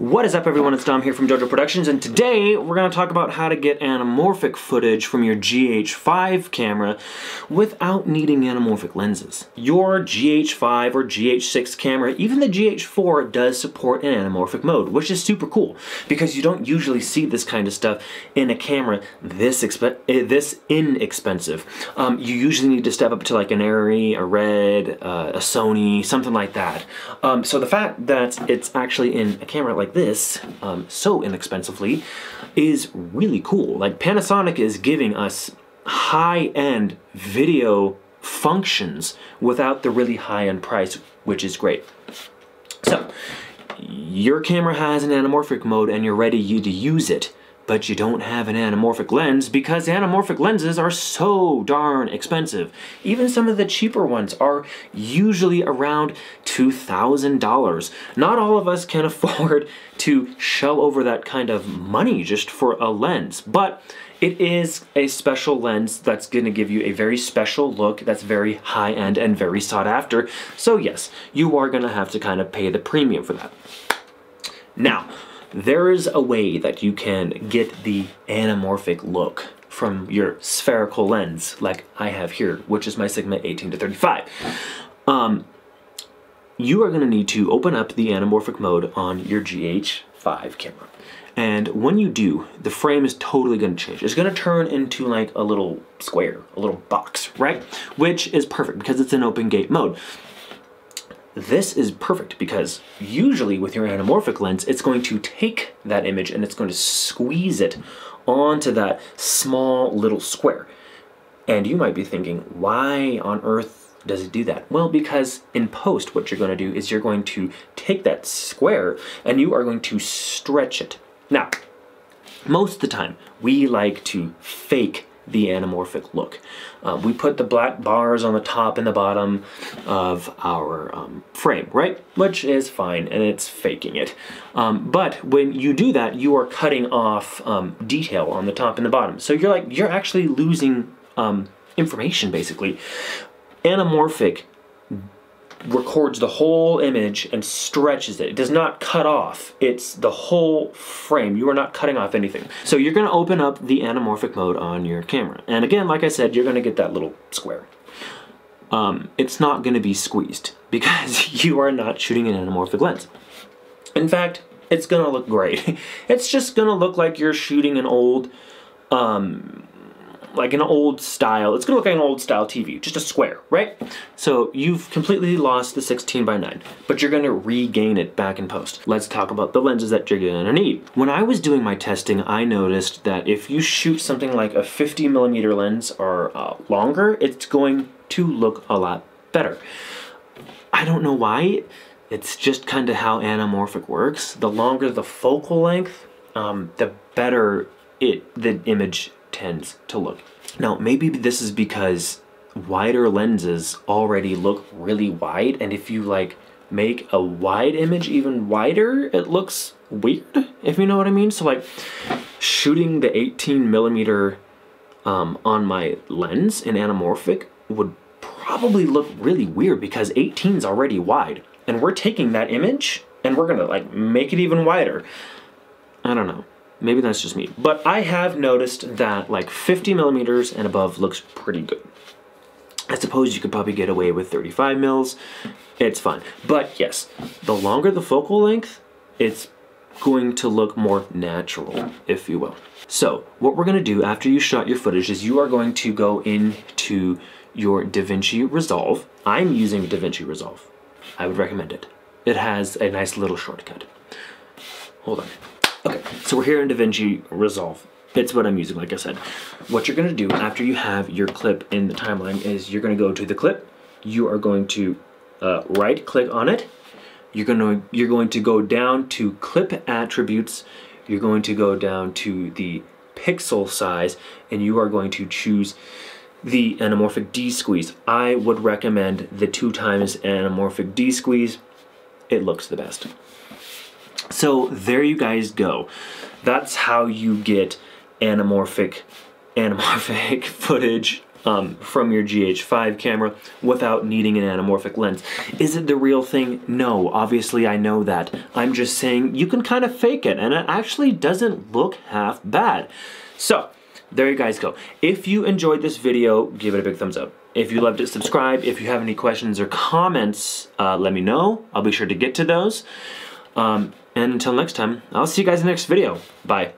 What is up everyone, it's Dom here from Jo Jo Productions and today we're going to talk about how to get anamorphic footage from your GH5 camera without needing anamorphic lenses. Your GH5 or GH6 camera, even the GH4 does support an anamorphic mode, which is super cool because you don't usually see this kind of stuff in a camera this eh, this inexpensive. Um, you usually need to step up to like an Arri, a Red, uh, a Sony, something like that. Um, so the fact that it's actually in a camera like like this um, so inexpensively is really cool. Like Panasonic is giving us high-end video functions without the really high-end price, which is great. So, your camera has an anamorphic mode and you're ready to use it but you don't have an anamorphic lens because anamorphic lenses are so darn expensive. Even some of the cheaper ones are usually around $2,000. Not all of us can afford to shell over that kind of money just for a lens, but it is a special lens that's going to give you a very special look that's very high end and very sought after. So yes, you are going to have to kind of pay the premium for that. Now, there is a way that you can get the anamorphic look from your spherical lens like I have here, which is my Sigma 18 to 35. Um, you are going to need to open up the anamorphic mode on your GH5 camera. And when you do, the frame is totally going to change. It's going to turn into like a little square, a little box, right? Which is perfect because it's an open gate mode. This is perfect because usually with your anamorphic lens, it's going to take that image and it's going to squeeze it onto that small little square. And you might be thinking, why on earth does it do that? Well, because in post, what you're going to do is you're going to take that square and you are going to stretch it. Now, most of the time, we like to fake the anamorphic look. Um, we put the black bars on the top and the bottom of our um, frame, right? Which is fine, and it's faking it. Um, but when you do that, you are cutting off um, detail on the top and the bottom. So you're like, you're actually losing um, information, basically. Anamorphic records the whole image and stretches it. It does not cut off. It's the whole frame. You are not cutting off anything. So you're going to open up the anamorphic mode on your camera. And again, like I said, you're going to get that little square. Um, it's not going to be squeezed because you are not shooting an anamorphic lens. In fact, it's going to look great. it's just going to look like you're shooting an old um, like an old style, it's gonna look like an old style TV, just a square, right? So you've completely lost the 16 by 9, but you're gonna regain it back in post. Let's talk about the lenses that you're gonna need. When I was doing my testing, I noticed that if you shoot something like a 50 millimeter lens or uh, longer, it's going to look a lot better. I don't know why, it's just kind of how anamorphic works. The longer the focal length, um, the better it the image tends to look. Now, maybe this is because wider lenses already look really wide, and if you like make a wide image even wider, it looks weird, if you know what I mean. So like shooting the 18 millimeter um, on my lens in anamorphic would probably look really weird because 18 is already wide. And we're taking that image and we're gonna like make it even wider. I don't know. Maybe that's just me. But I have noticed that like 50 millimeters and above looks pretty good. I suppose you could probably get away with 35 mils. It's fine. But yes, the longer the focal length, it's going to look more natural, if you will. So what we're gonna do after you shot your footage is you are going to go into your DaVinci Resolve. I'm using DaVinci Resolve. I would recommend it. It has a nice little shortcut. Hold on. Okay, so we're here in DaVinci Resolve. It's what I'm using, like I said. What you're gonna do after you have your clip in the timeline is you're gonna go to the clip, you are going to uh, right click on it, you're gonna you're going to go down to clip attributes, you're going to go down to the pixel size, and you are going to choose the anamorphic desqueeze. I would recommend the two times anamorphic desqueeze. It looks the best. So there you guys go. That's how you get anamorphic anamorphic footage um, from your GH5 camera without needing an anamorphic lens. Is it the real thing? No, obviously I know that. I'm just saying you can kind of fake it and it actually doesn't look half bad. So, there you guys go. If you enjoyed this video, give it a big thumbs up. If you loved it, subscribe. If you have any questions or comments, uh, let me know. I'll be sure to get to those. Um, and until next time, I'll see you guys in the next video. Bye.